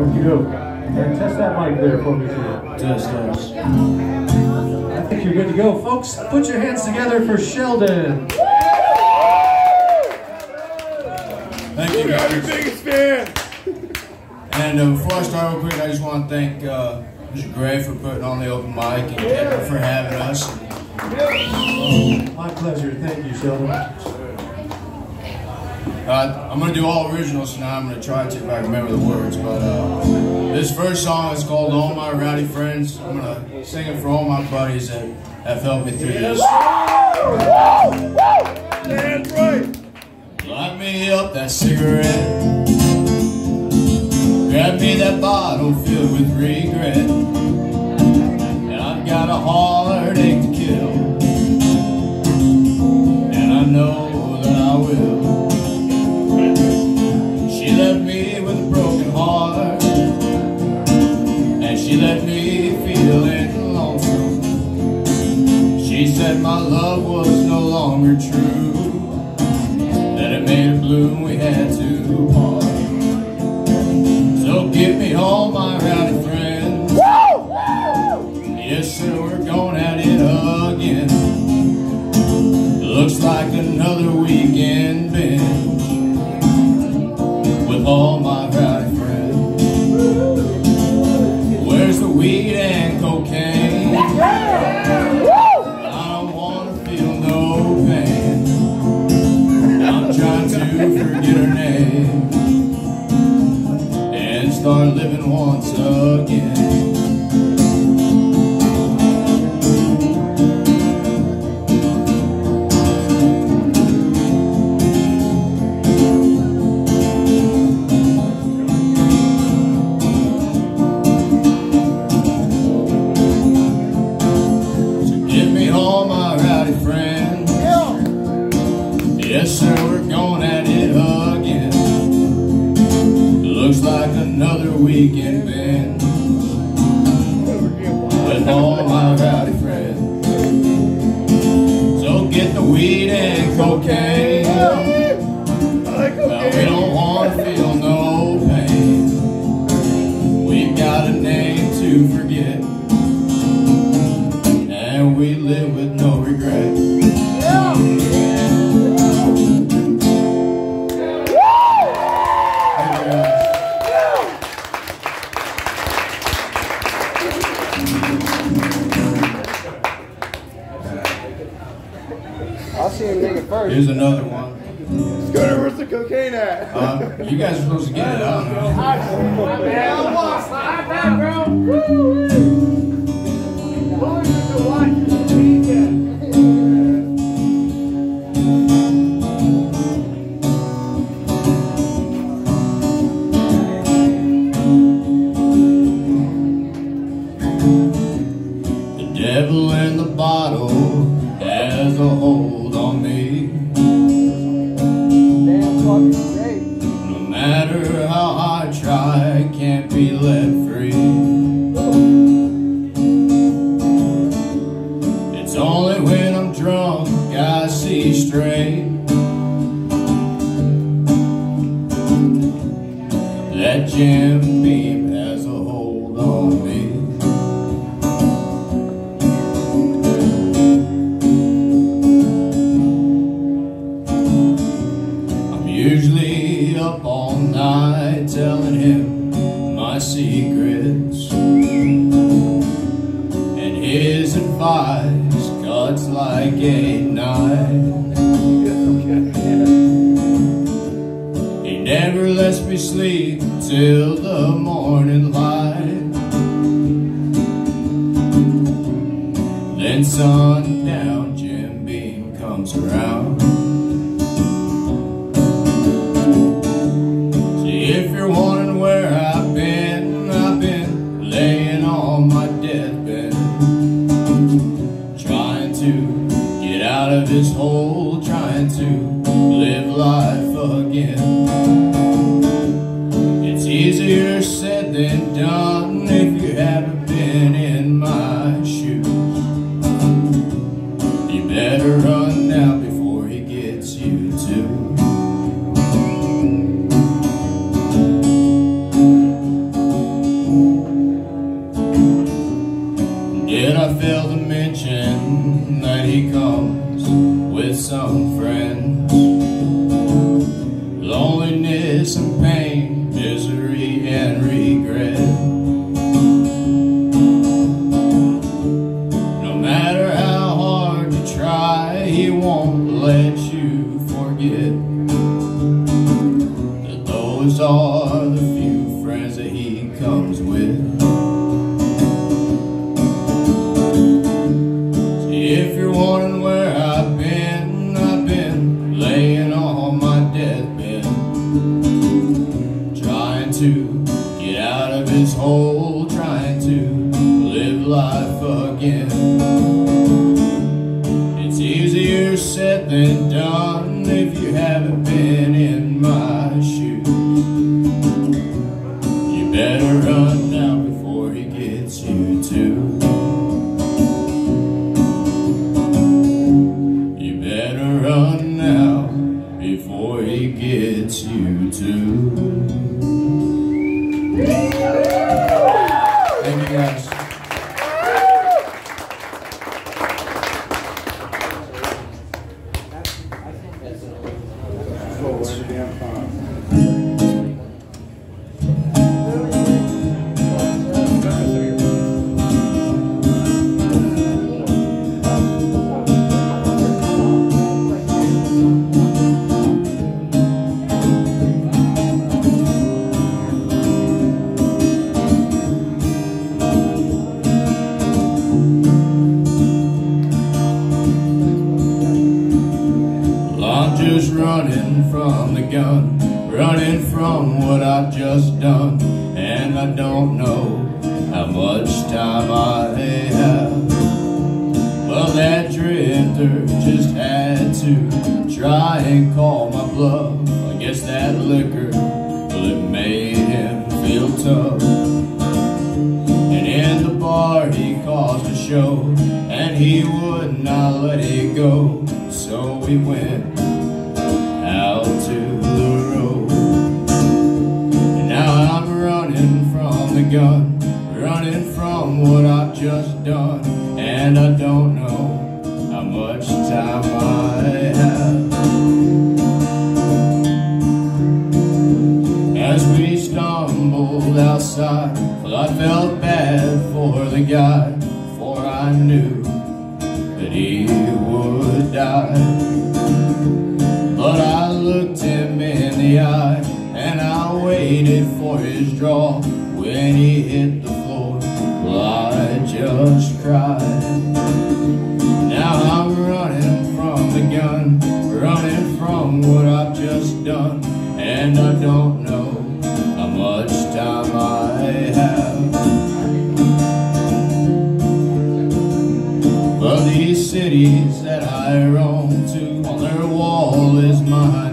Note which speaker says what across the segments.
Speaker 1: Okie doke. And test that mic there for me too.
Speaker 2: Test, test.
Speaker 1: I think you're good to go. Folks, put your hands together for Sheldon.
Speaker 2: Thank you,
Speaker 3: I'm your
Speaker 2: guys.
Speaker 3: biggest fan.
Speaker 2: And uh, before I start real quick, I just want to thank uh, Mr. Gray for putting on the open mic and Kevin for having us.
Speaker 1: My pleasure. Thank you, Sheldon.
Speaker 2: Uh, I'm gonna do all originals tonight. I'm gonna try to if I remember the words. But uh, this first song is called "All My Rowdy Friends." I'm gonna sing it for all my buddies that have helped me through this.
Speaker 3: That's right.
Speaker 2: Light me up that cigarette. Grab me that bottle filled with regret. And I've got a heartache forget her name and start living once again. So give me all my rowdy friends. Yes, sir, another weekend binge with all my rowdy friends. So get the weed and cocaine.
Speaker 3: I like
Speaker 2: Well, we don't want to feel no pain. We've got a name to forget. Uh, you guys are supposed to get it. Know. The never lets me sleep till the morning light. Then sundown, Jim Beam comes around. See if you're wondering where I've been, I've been laying on my deathbed, trying to get out of this hole, trying to live life again. Easier said than done if you haven't been in my shoes. You better run now before he gets you too. Yet I fail to mention that he comes with some friends? Are the few friends that he comes with. See, if you're wondering where I've been, I've been laying on my deathbed, trying to get out of his hole, trying to live life again. It's easier said than done if you haven't been to ain't and call my bluff. I guess that liquor, well, it made him feel tough. And in the bar he caused a show And he would not let it go So we went out to the road And now I'm running from the gun Running from what I've just done And I don't know how much time I have As we stumbled outside, well, I felt bad for the guy, for I knew that he would die. But I looked him in the eye, and I waited for his draw. When he hit the floor, well, I just cried.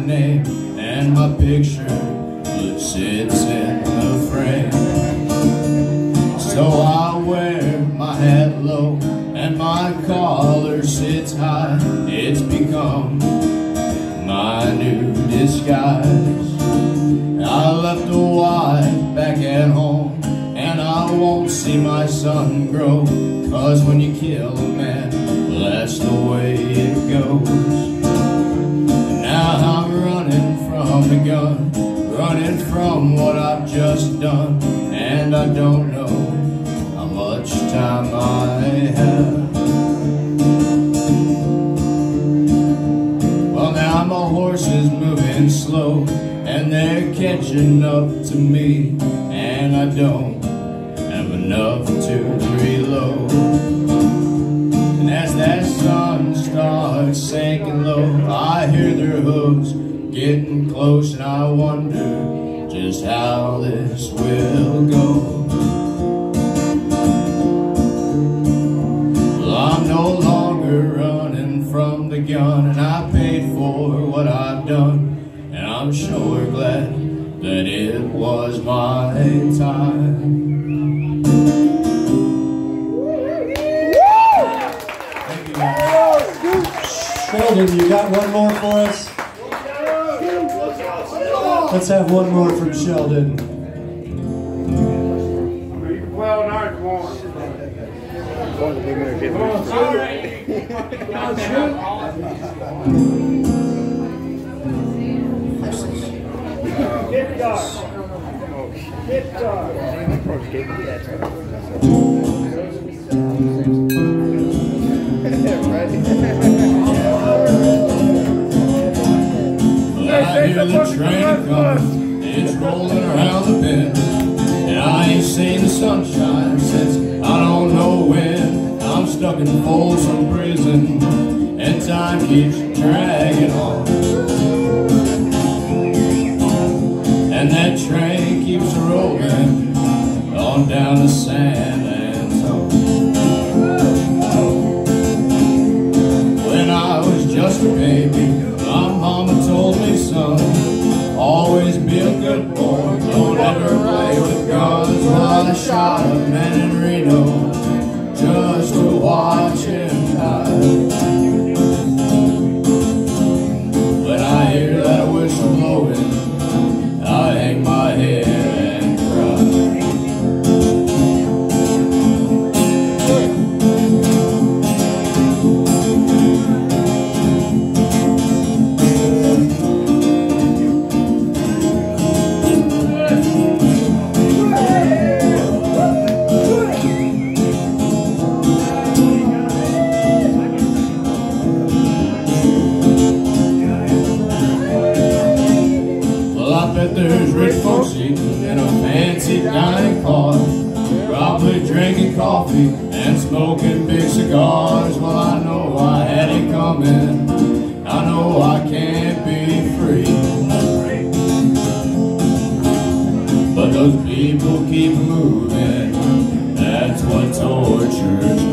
Speaker 2: Name, and my picture that sits in the frame. So I wear my hat low and my collar sits high. It's become my new disguise. I left a wife back at home and I won't see my son grow. Cause when you kill a man, that's the way it goes. From what I've just done, and I don't know how much time I have. Well, now my horse is moving slow, and they're catching up to me, and I don't have enough to reload. And as that sun starts sinking low, I hear their hooves getting close, and I wonder just how this will go. Well, I'm no longer running from the gun, and I paid for what I've done, and I'm sure glad that it was my time.
Speaker 1: Sheldon, you got one more for us? Let's have one more from Sheldon.
Speaker 3: Well, nice one. Get the dog.
Speaker 2: I hear the train coming, it's rolling around the bend. And I ain't seen the sunshine since I don't know when. I'm stuck in Folsom Prison, and time keeps dragging on. And that train keeps rolling on down the San good boy. Don't ever play with guns. Well, I shot a man in Reno drinking coffee and smoking big cigars. Well, I know I had it coming. I know I can't be free. But those people keep moving. That's what tortures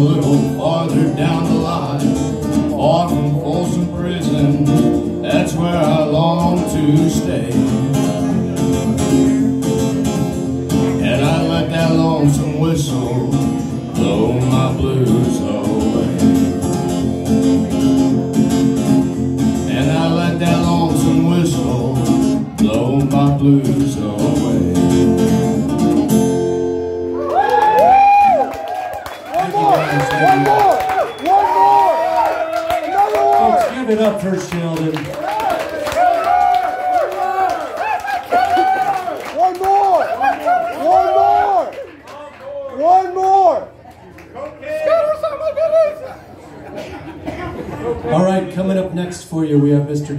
Speaker 2: on a little oh farther down
Speaker 1: give it up for Sheldon.
Speaker 4: One more! One more! One more!
Speaker 1: All right, coming up next for you, we have Mr.